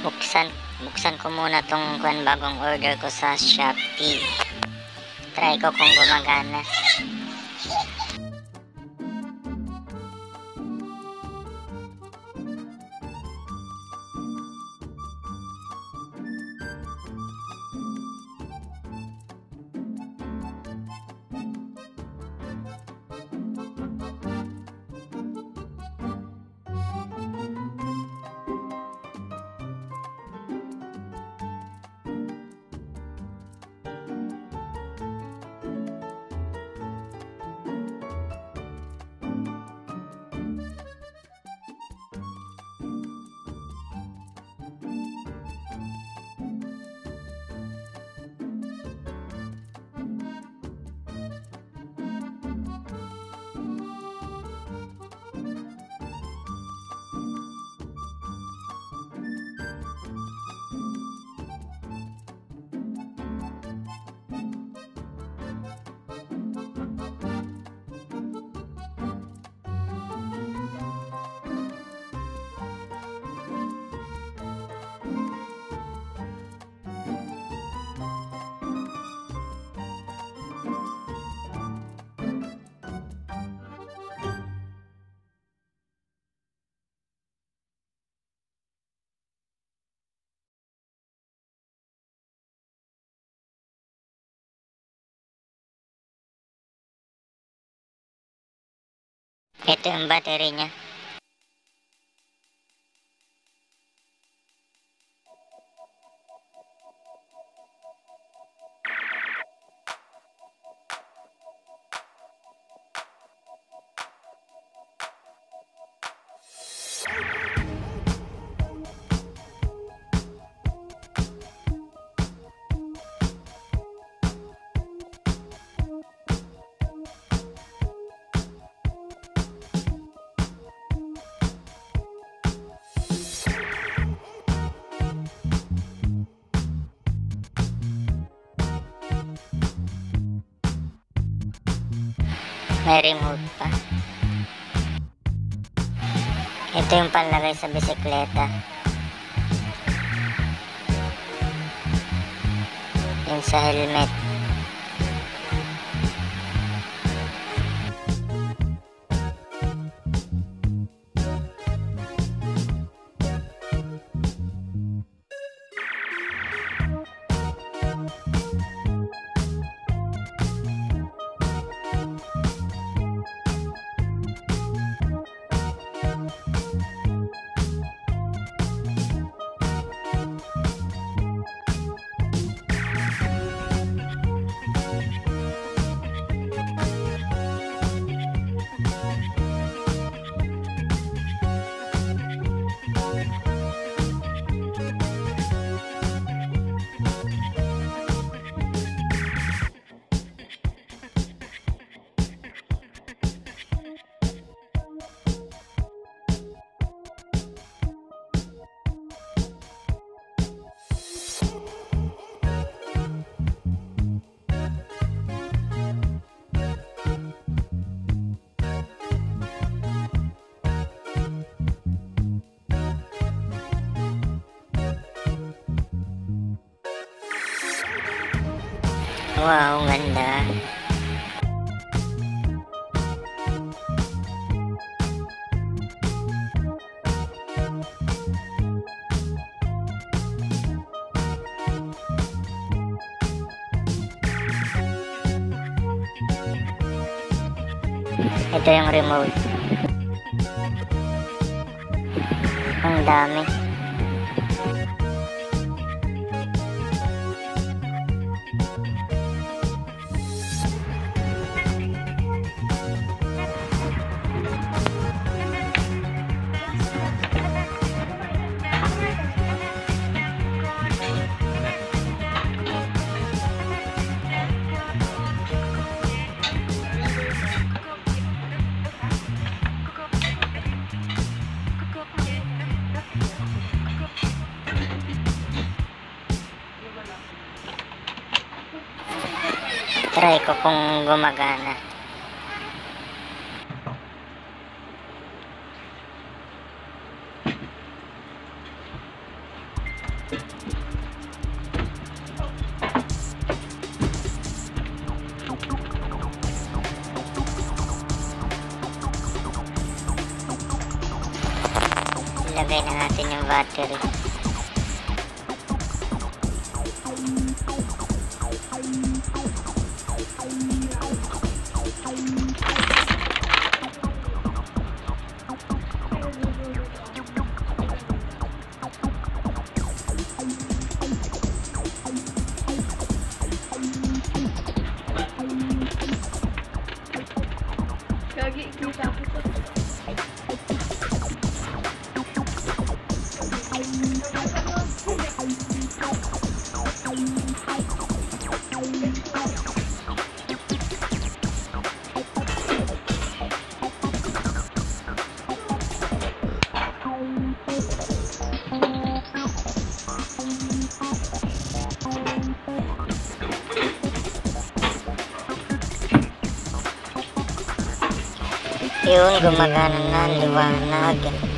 buksan buksan ko muna tong kwan bagong order ko sa Shopee. Try ko kung gumagana ito yung battery niya may remote pa ito yung panlagay sa bisikleta. Yung sa helmet ito yung remote. Ang dami gumagana. Ilagay na natin yung battery. Yun, gumagana na, liwanag.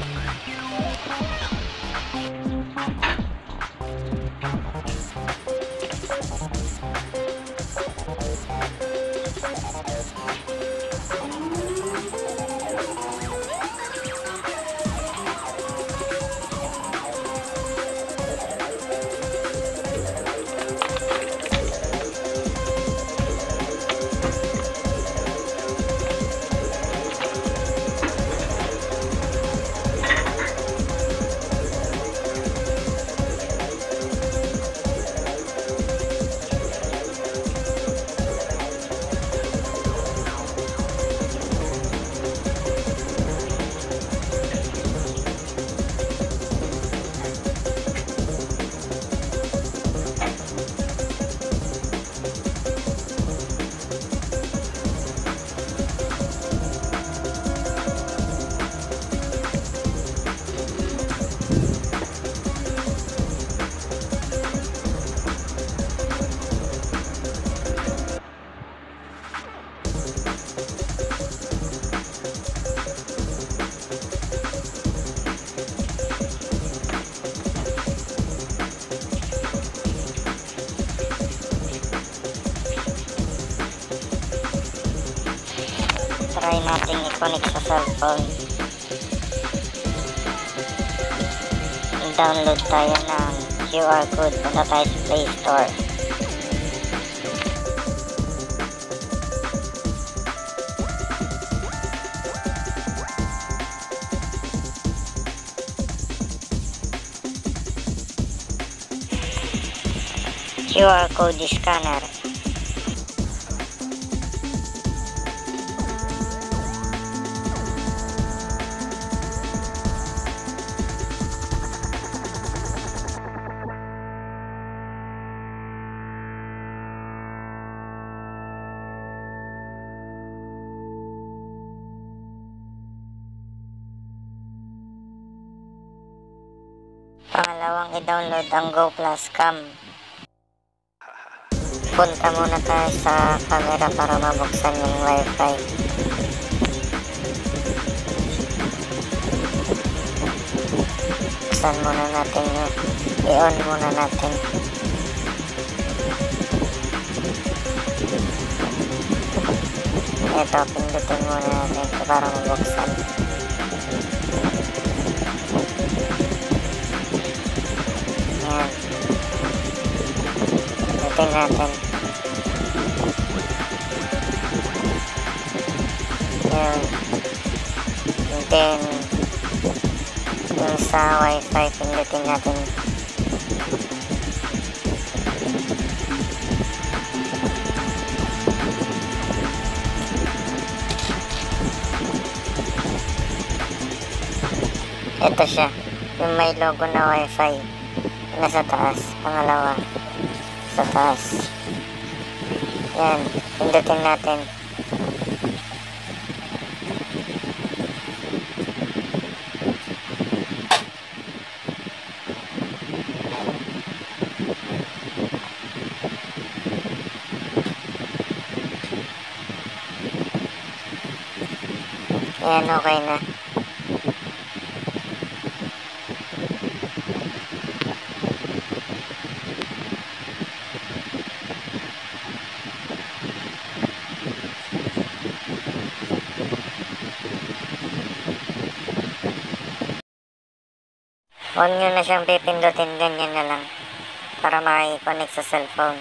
Tayo ng QR code. Punta tayo sa Play Store. QR code scanner. Pangalawang i-download ang Go Plus Cam. Punta muna tayo sa camera para mabuksan yung wifi. Buksan muna natin yung i-on muna natin. Ito, pindutin muna natin para mabuksan. Pindutin natin. Yan. And then, yung sa wifi, pindutin natin. Ito siya. Yung may logo na wifi. Nasa taas. Pangalawa. Sa taas. Yan. Pindutin natin. Yan, okay na. Huwag nyo na siyang pipindutin, ganyan na lang. Para makikonnect sa cellphone.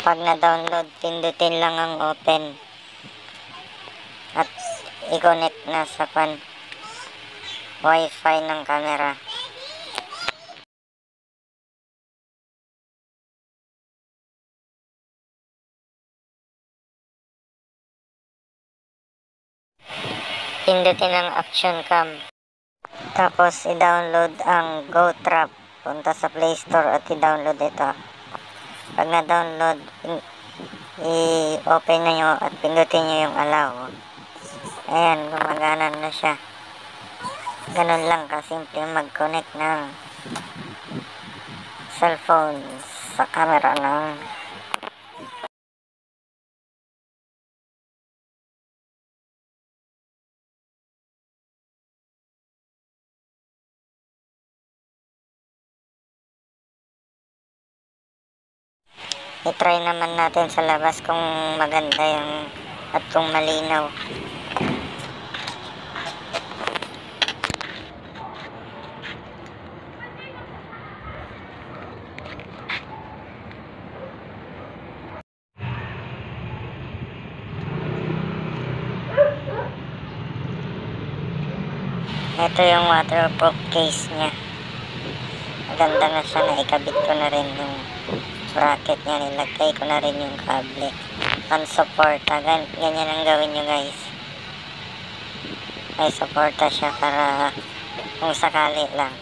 Pag na-download, pindutin lang ang open. At i-connect na sa pan wifi ng camera. Pindutin ang action cam. Tapos i-download ang GoTrap. Punta sa Play Store at i-download ito. Pag na-download, i-open na nyo at pindutin nyo yung allow. Ayan, gumagana na siya. Ganun lang kasimple mag-connect ng cellphone sa camera ng i-try naman natin sa labas kung maganda yung at kung malinaw. Ito yung waterproof case niya. Maganda na siya na ikabit ko na rin yung bracket niya. Nilagay ko na rin yung kable. Pan supporta. Gan ganyan ang gawin nyo guys. May supporta siya para kung sakali lang.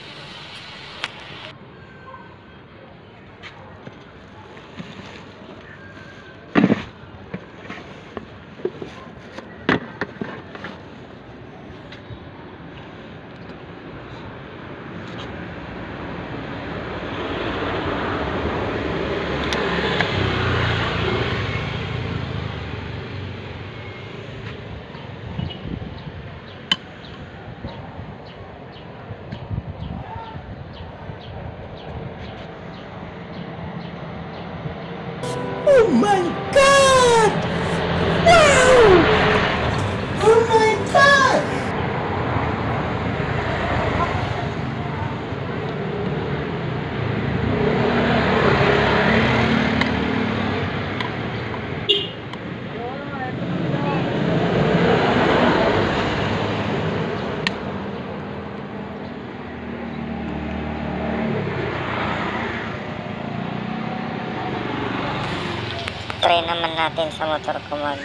Natin sa motor ko mag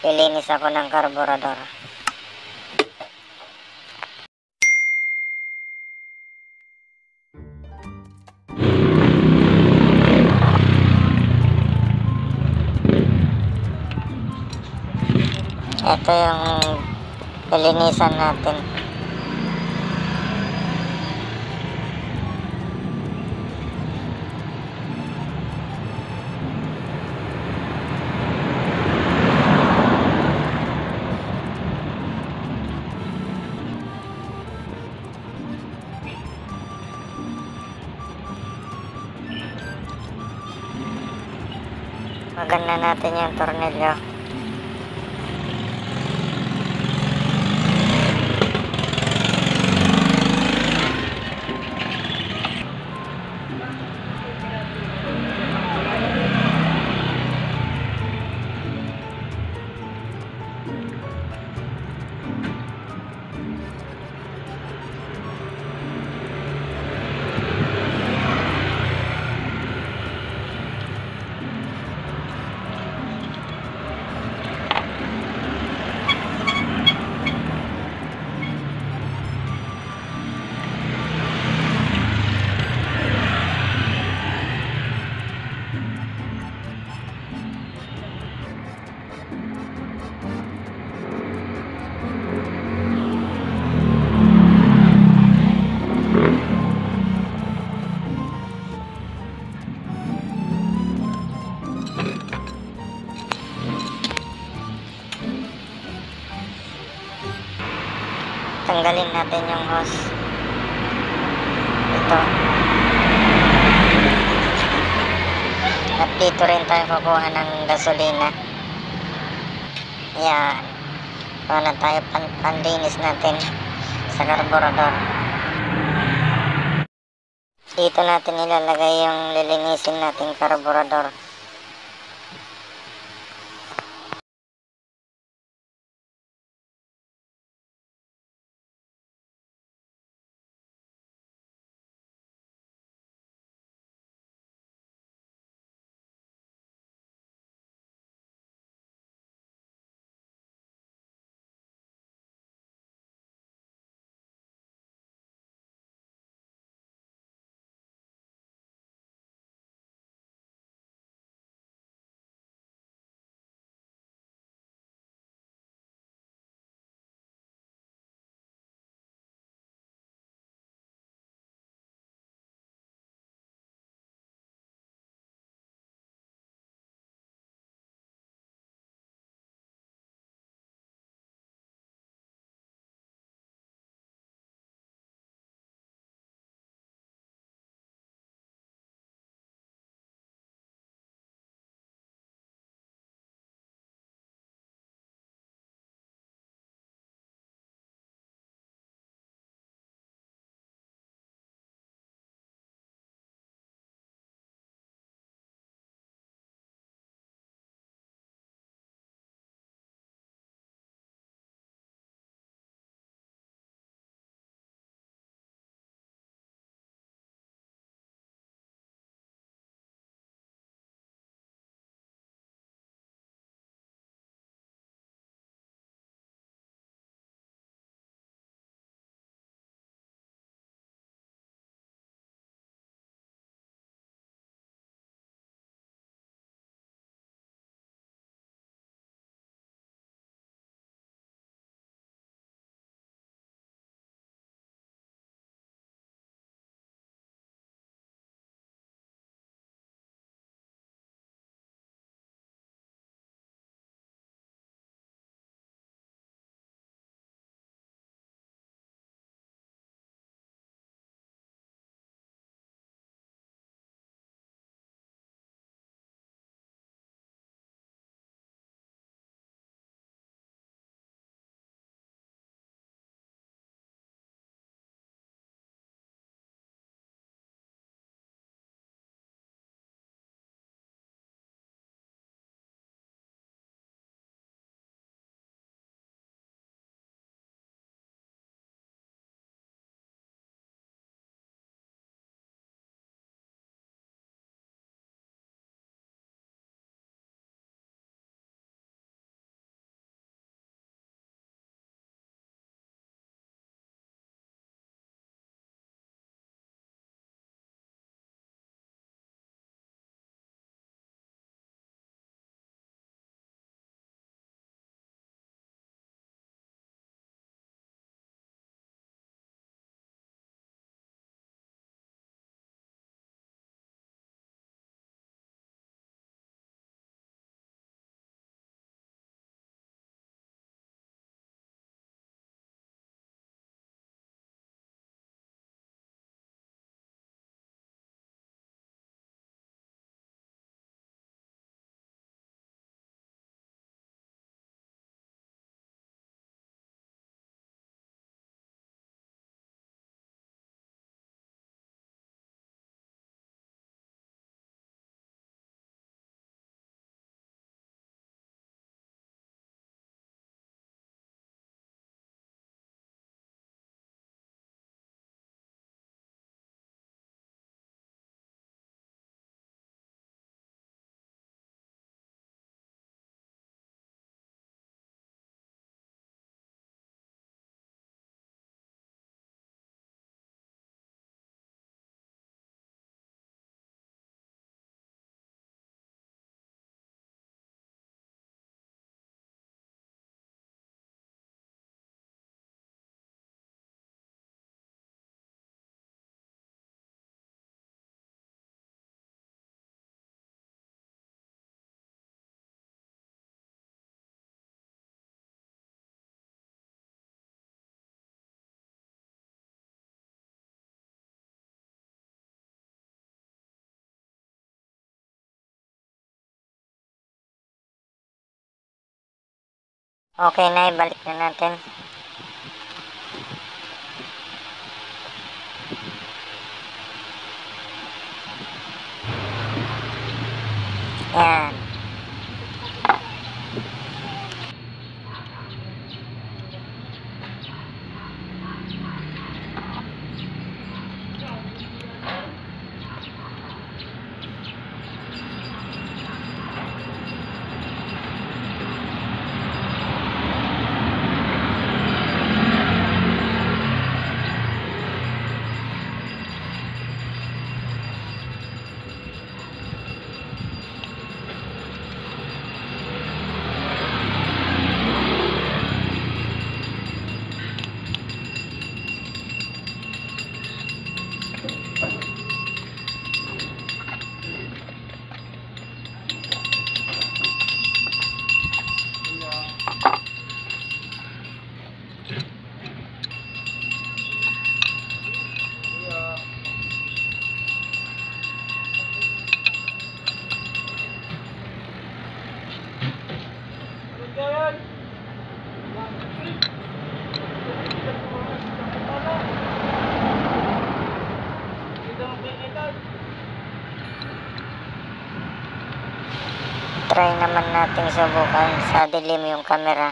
lilinis ako ng karburador. Ito yung lilinisan natin. Maganda natin yung tornilyo. Tanggalin natin yung hose. dito. At dito rin tayo kukuha ng gasolina. Yan. Kuha na tayo pan panlinis natin sa karburador. Dito natin ilalagay yung lilinisin nating karburador. Okay na, ibalik na natin. Yan. Try naman nating subukan sa dilim yung camera.